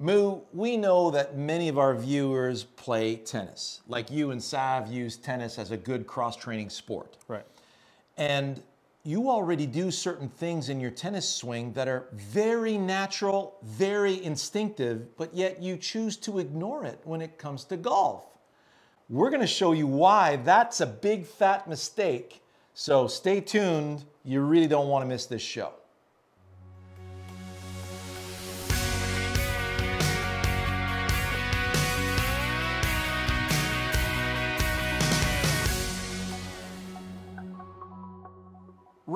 Mu, we know that many of our viewers play tennis. Like you and Sav use tennis as a good cross training sport. Right. And you already do certain things in your tennis swing that are very natural, very instinctive, but yet you choose to ignore it when it comes to golf. We're going to show you why that's a big fat mistake. So stay tuned. You really don't want to miss this show.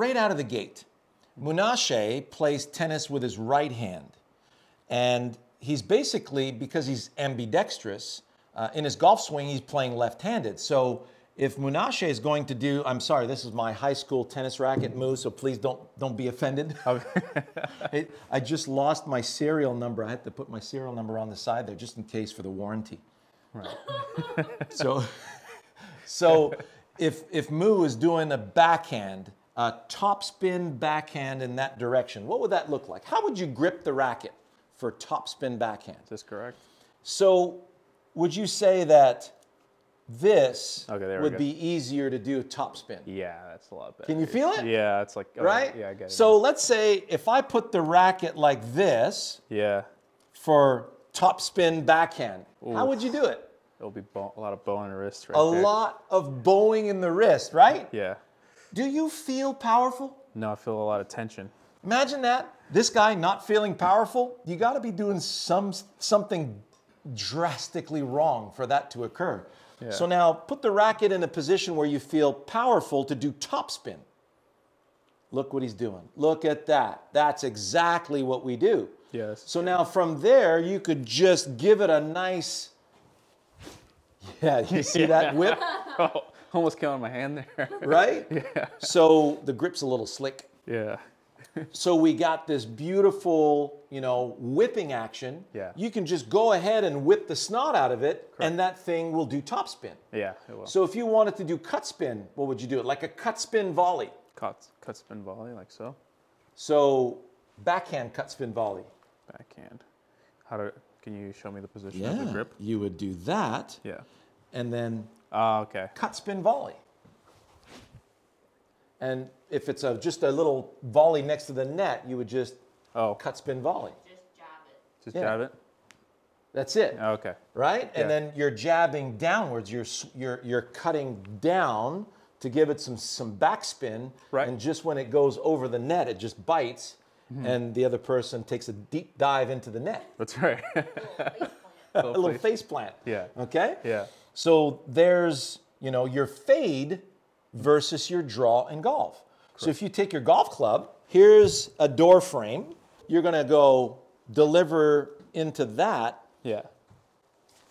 Right out of the gate, Menashe plays tennis with his right hand. And he's basically, because he's ambidextrous, uh, in his golf swing, he's playing left handed. So if Menashe is going to do, I'm sorry, this is my high school tennis racket move, so please don't, don't be offended. It- I just lost my serial number. I had to put my serial number on the side there just in case for the warranty. Right. so, so if if Mu is doing a backhand, a top spin backhand in that direction, what would that look like? How would you grip the racket for top spin backhand? Is this correct? So, would you say that this Okay, would be easier to do top spin? Yeah, that's a lot better. Can you feel it? Yeah, it's like oh, Right? Yeah, I get it. So let's say if I put the racket like this yeah, for top spin backhand, how would you do it? it'll be a lot of bowing in the wrist right A there. lot of bowing in the wrist, right? Yeah. Do you feel powerful? No, I feel a lot of tension. Imagine that. This guy not feeling powerful. You got to be doing some something drastically wrong for that to occur. Yeah. So now put the racket in a position where you feel powerful to do topspin. Look what he's doing. Look at that. That's exactly what we do. Yes. So now from there, you could just give it a nice. Yeah, you see that whip, Oh, almost killing my hand there. right? yeah. So the grip's a little slick. Yeah. So we got this beautiful, you know, whipping action. Yeah. You can just go ahead and whip the snot out of it, and that thing will do top spin. Yeah, it will. So if you wanted to do cut spin, what would you do? It like a cut spin volley. cut, cut spin volley like so. So backhand cut spin volley. Backhand. How do? Can you show me the position of the grip? You would do that, Yeah. and then Ah, okay. cut spin volley. And if it's a, just a little volley next to the net, you would just Oh, cut spin volley. Just jab it. just yeah. jab it. That's it. Oh, okay. right? And then you're jabbing downwards. You're you're you're cutting down to give it some some backspin. Right. And just when it goes over the net, it just bites, Mm-hmm. and the other person takes a deep dive into the net, That's right. a little face- face plant. Yeah. Okay. Yeah. So there's you know your fade versus your draw in golf. So if you take your golf club, here's a door frame. You're gonna go deliver into that. Yeah.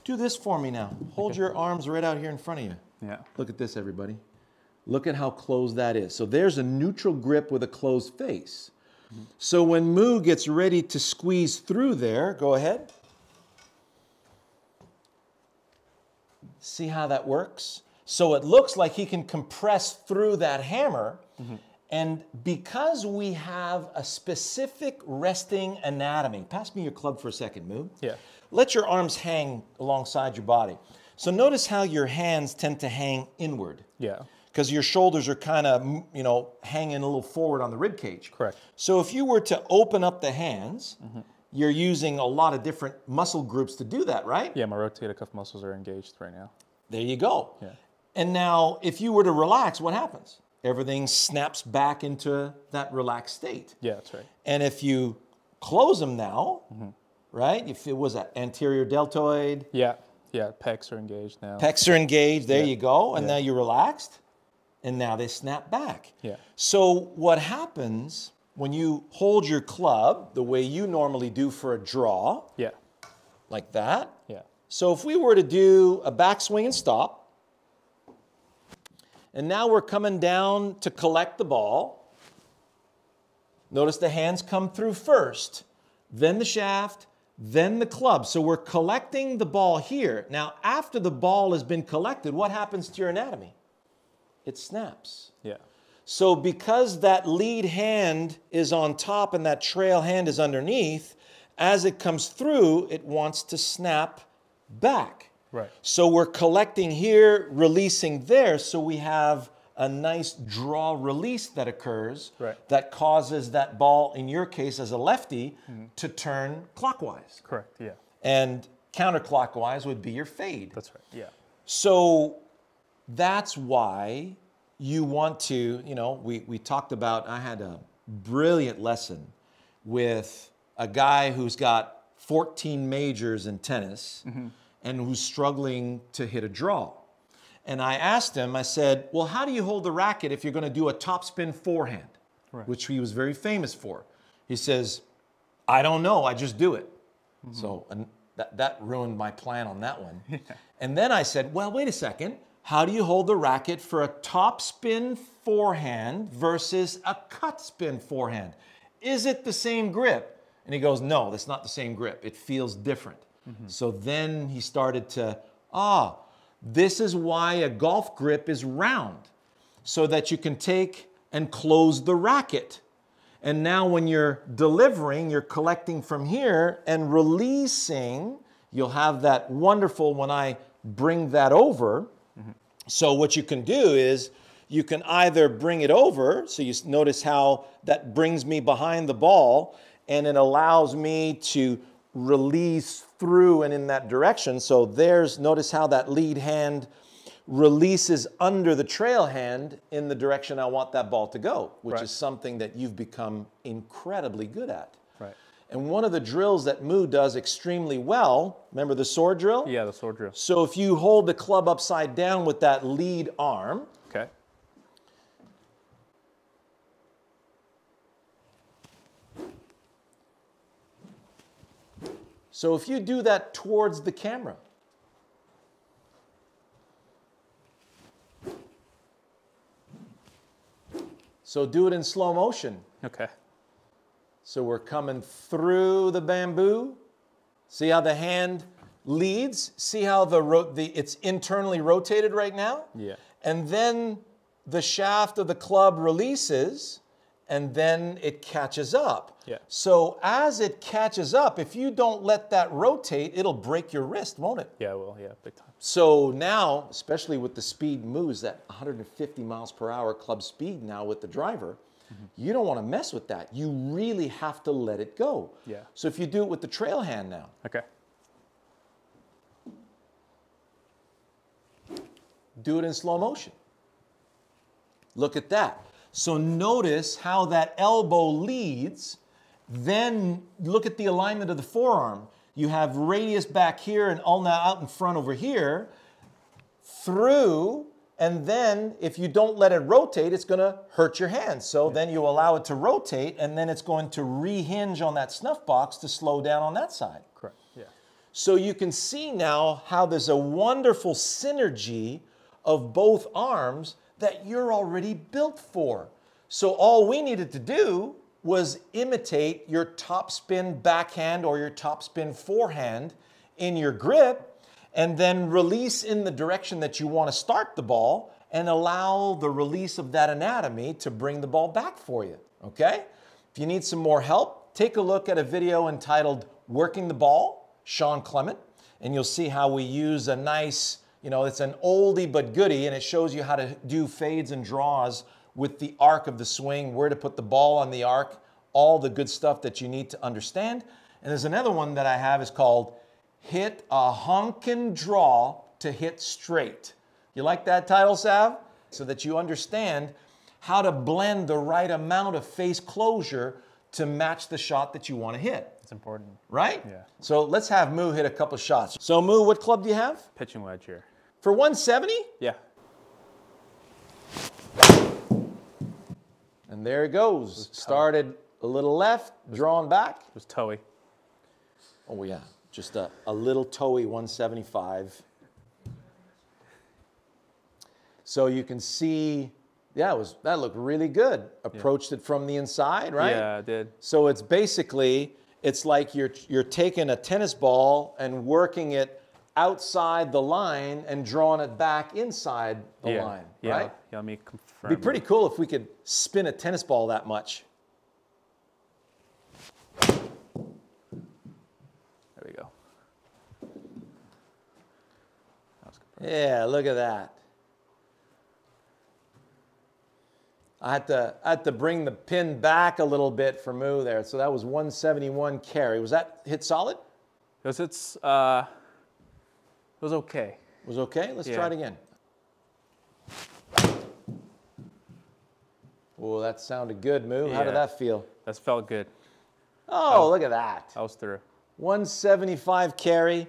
Do this for me now. Hold your arms right out here in front of you. Yeah. Look at this, everybody. Look at how closed that is. So there's a neutral grip with a closed face. So when Mu gets ready to squeeze through there, go ahead. See how that works? So it looks like he can compress through that hammer. And because we have a specific resting anatomy, pass me your club for a second, Mu. Yeah. Let your arms hang alongside your body. So notice how your hands tend to hang inward Yeah. because your shoulders are kind of, you know, hanging a little forward on the rib cage. Correct. So if you were to open up the hands, you're using a lot of different muscle groups to do that, right? Yeah. My rotator cuff muscles are engaged right now. There you go. Yeah. And now if you were to relax, what happens? Everything snaps back into that relaxed state. Yeah, that's right. And if you close them now, mm-hmm. right? If it was an anterior deltoid, Yeah. Yeah. Pecs are engaged now. pecs are engaged, there Yeah. you go. And Yeah. now you're relaxed. And now they snap back. Yeah. So what happens when you hold your club the way you normally do for a draw, Yeah. like that? Yeah. So if we were to do a backswing and stop, and now we're coming down to collect the ball. Notice the hands come through first, then the shaft, then the club. So we're collecting the ball here. Now, after the ball has been collected, what happens to your anatomy? It snaps. Yeah. So because that lead hand is on top and that trail hand is underneath, as it comes through, it wants to snap back. Right. So we're collecting here, releasing there, so we have a nice draw release that occurs Right. that causes that ball, in your case as a lefty, mm-hmm. to turn clockwise. Correct. Yeah. And counterclockwise would be your fade. That's right. Yeah. So that's why you want to, you know, we, we talked about, I had a brilliant lesson with a guy who's got 14 majors in tennis mm-hmm. and who's struggling to hit a draw. And I asked him, I said, well, how do you hold the racket if you're going to do a topspin forehand, Right. which he was very famous for? He says, I don't know, I just do it. Mm-hmm. So and that, that ruined my plan on that one. And then I said, well, wait a second. How do you hold the racket for a top spin forehand versus a cut spin forehand? Is it the same grip? And he goes, no, that's not the same grip. It feels different. So then he started to, ah, this is why a golf grip is round so that you can take and close the racket. And now, when you're delivering, you're collecting from here and releasing. You'll have that wonderful when I bring that over. So, what you can do is you can either bring it over, so you notice how that brings me behind the ball and it allows me to release through and in that direction. So, there's, notice how that lead hand releases under the trail hand in the direction I want that ball to go, which Right. is something that you've become incredibly good at. And one of the drills that Mu does extremely well, remember the sword drill? Yeah. The sword drill. So if you hold the club upside down with that lead arm, Okay. so if you do that towards the camera, so do it in slow motion. Okay. So we're coming through the bamboo. See how the hand leads? See how the, the it's internally rotated right now? Yeah. And then the shaft of the club releases and then it catches up. Yeah. So as it catches up, if you don't let that rotate, it'll break your wrist, won't it? Yeah. Well. Yeah. Big time. So now, especially with the speed moves at 150 miles per hour club speed now with the driver, you don't want to mess with that. You really have to let it go. Yeah. So if you do it with the trail hand now, Okay. do it in slow motion. Look at that. So notice how that elbow leads. Then look at the alignment of the forearm. You have radius back here and ulna out in front over here, through, and then if you don't let it rotate, it's going to hurt your hand. So then you allow it to rotate, and then it's going to rehinge on that snuff box to slow down on that side. Correct. Yeah. So you can see now how there's a wonderful synergy of both arms that you're already built for. So all we needed to do was imitate your top spin backhand or your top spin forehand in your grip and then release in the direction that you want to start the ball and allow the release of that anatomy to bring the ball back for you. Okay? If you need some more help, take a look at a video entitled Working the Ball, Shawn Clement, and you'll see how we use a nice, you know, it's an oldie but goodie, and it shows you how to do fades and draws with the arc of the swing, where to put the ball on the arc, all the good stuff that you need to understand. And there's another one that I have is called Hit a Honkin' Draw to Hit Straight. You like that title, Sav? So that you understand how to blend the right amount of face closure to match the shot that you want to hit, It's important. right? Yeah. So let's have Mu hit a couple shots. So Mu, what club do you have? Pitching wedge here. For 170? Yeah. And there it goes. Started a little left, drawn back. It was toey. Oh yeah, just a, a little toey 175. So you can see, yeah, it was that looked really good. Approached it from the inside, right? Yeah, I did. So it's basically it's like you're you're taking a tennis ball and working it outside the line and drawing it back inside the yeah. line, yeah. right? Yeah. Let me confirm. It'd be pretty cool if we could spin a tennis ball that much. we go. That was good. Yeah, look at that. I had to I had to bring the pin back a little bit for Mu there. So that was 171 carry. Was that hit solid? Because it's, uh, it was okay. It Was okay? Let's Yeah. try it again. Oh, that sounded good, Mu. How did that feel? That felt good. Oh, look at that. I was through. 175 carry.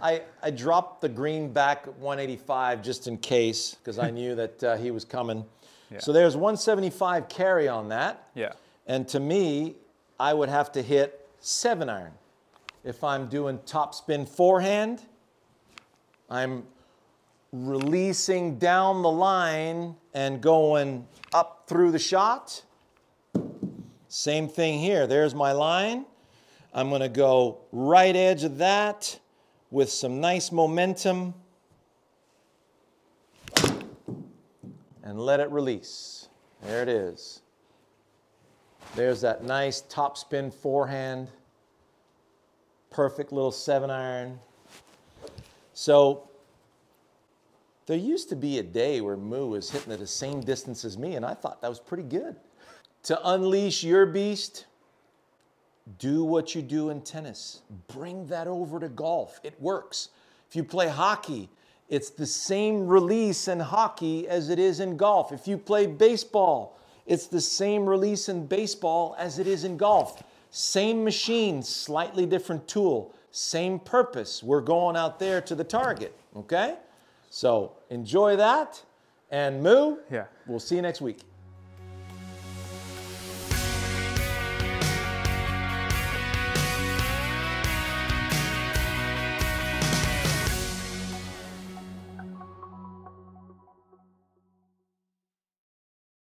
I, I dropped the green back at 185 just in case because I knew that uh, he was coming. Yeah. So there's 175 carry on that. Yeah. And to me, I would have to hit seven iron. If I'm doing top spin forehand, I'm releasing down the line and going up through the shot. Same thing here. There's my line. I'm going to go right edge of that with some nice momentum and let it release. There it is. There's that nice top spin forehand. Perfect little seven iron. So there used to be a day where Mu was hitting at the same distance as me, and I thought that was pretty good. To unleash your beast, do what you do in tennis. Bring that over to golf. It works. If you play hockey, it's the same release in hockey as it is in golf. If you play baseball, it's the same release in baseball as it is in golf. Same machine, slightly different tool, same purpose. We're going out there to the target, okay? So enjoy that. And Mu, Yeah. we'll see you next week.